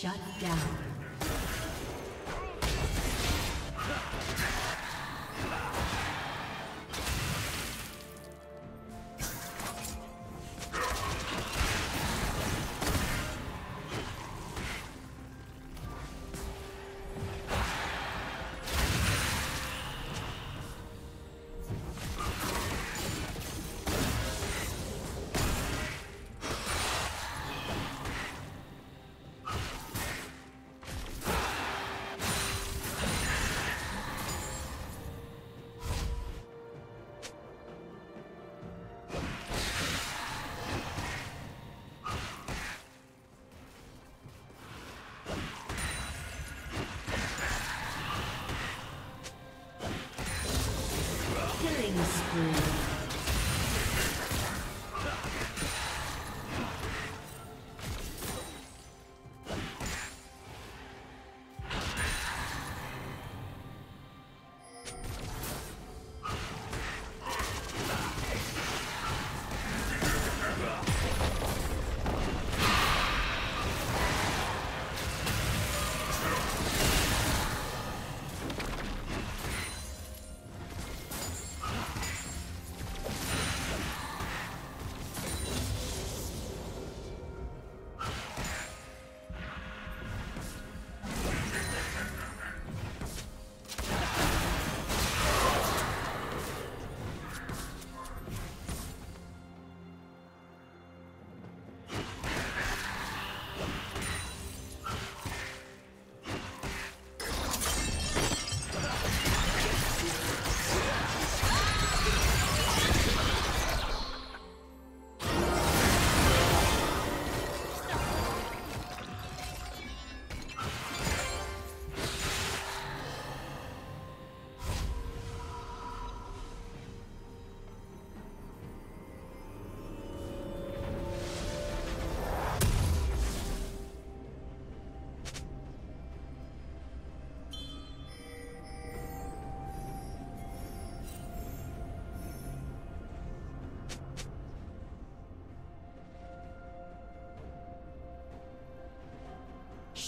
Shut down.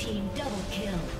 Team double kill.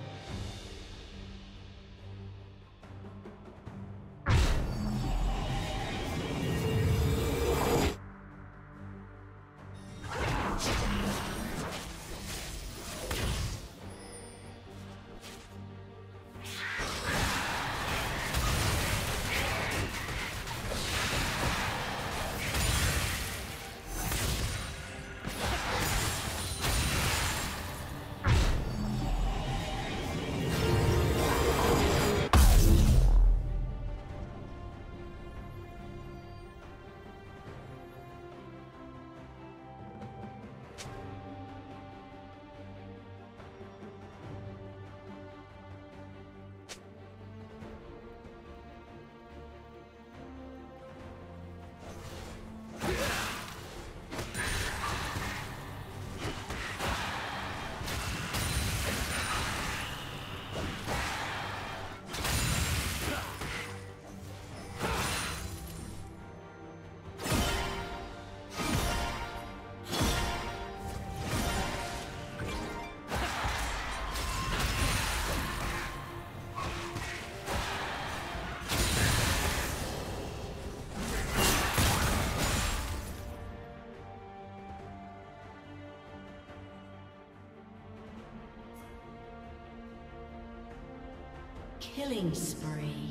Killing spree.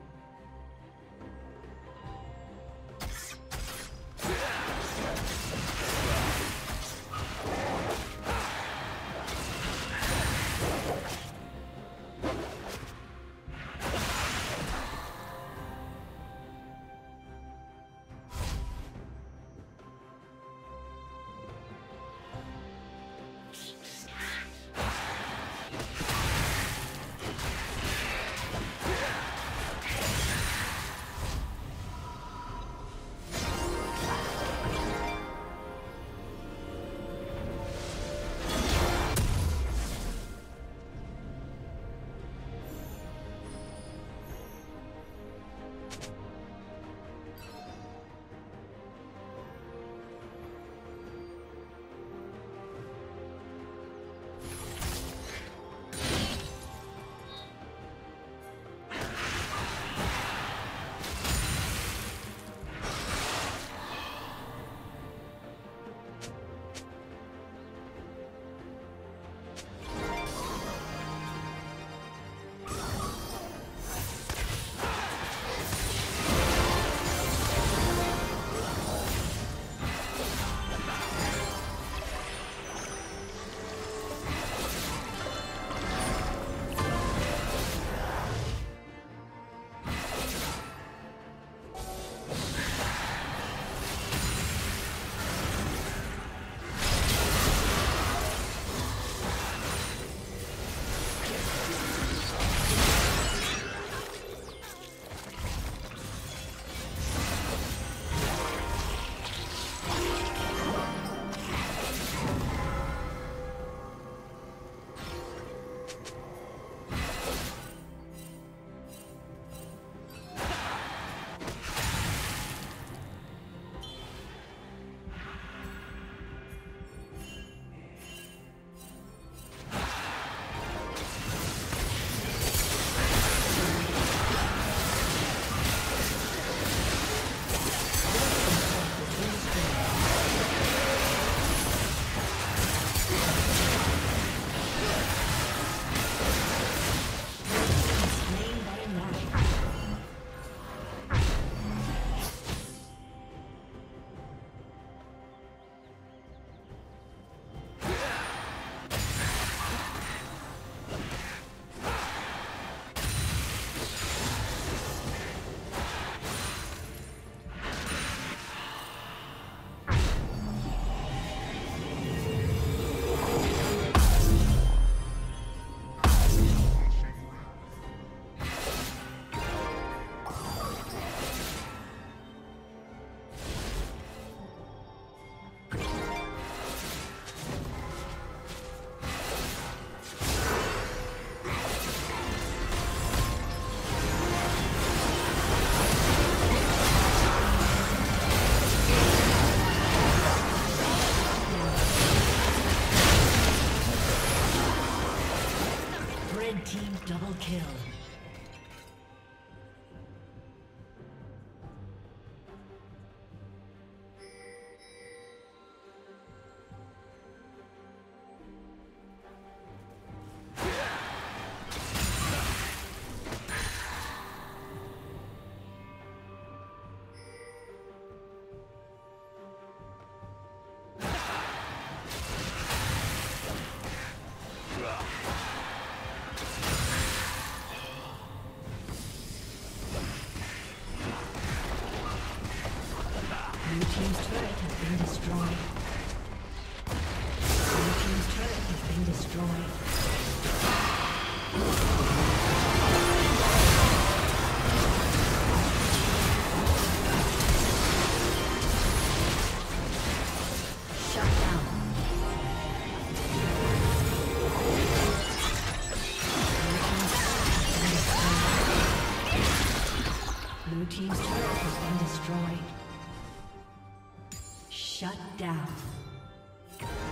Yeah.